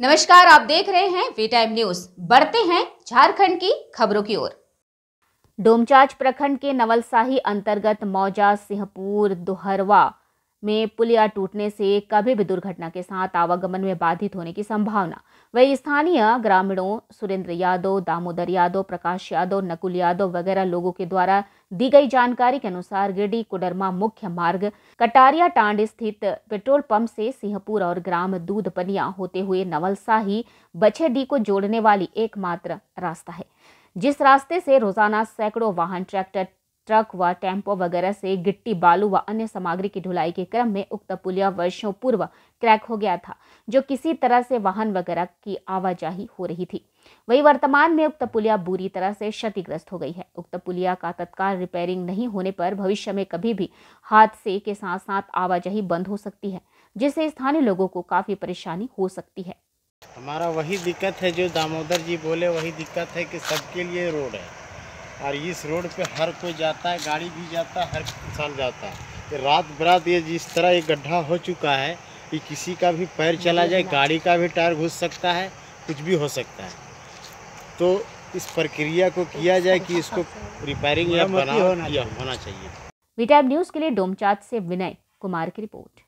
नमस्कार, आप देख रहे हैं वी टाइम न्यूज़ बढ़ते हैं झारखंड की खबरों की ओर। डोमचाच प्रखंड के नवलसाही अंतर्गत मौजा सिंहपुर दोहरवा। में पुलिया टूटने से कभी भी दुर्घटना के साथ आवागमन में बाधित होने की संभावना। वही स्थानीय ग्रामीणों सुरेंद्र यादव, दामोदर यादव, प्रकाश यादव, नकुल यादव वगैरह लोगों के द्वारा दी गई जानकारी के अनुसार गिरडी कुडरमा मुख्य मार्ग, कटारिया टांड स्थित पेट्रोल पंप से सिंहपुर और ग्राम दूध पनिया होते हुए नवलसाही बछेडी को जोड़ने वाली एकमात्र रास्ता है। जिस रास्ते से रोज़ाना सैकड़ों वाहन, ट्रैक्टर ट्रक व टेंपो वगैरह से गिट्टी, बालू व अन्य सामग्री की ढुलाई के क्रम में उक्त पुलिया वर्षों पूर्व क्रैक हो गया था, जो किसी तरह से वाहन वगैरह की आवाजाही हो रही थी। वही वर्तमान में उक्त पुलिया बुरी तरह से क्षतिग्रस्त हो गई है। उक्त पुलिया का तत्काल रिपेयरिंग नहीं होने पर भविष्य में कभी भी हादसे के साथ साथ आवाजाही बंद हो सकती है, जिससे स्थानीय लोगों को काफ़ी परेशानी हो सकती है। हमारा वही दिक्कत है जो दामोदर जी बोले, वही दिक्कत है कि सबके लिए रोड है। और इस रोड पे हर कोई जाता है गाड़ी भी जाता है हर इंसान जाता है। रात बरात ये जिस तरह ये गड्ढा हो चुका है कि किसी का भी पैर चला जाए गाड़ी का भी टायर घुस सकता है कुछ भी हो सकता है। तो इस प्रक्रिया को किया जाए कि इसको रिपेयरिंग या बना होना चाहिए। वी न्यूज़ के लिए डोमचात से विनय कुमार की रिपोर्ट।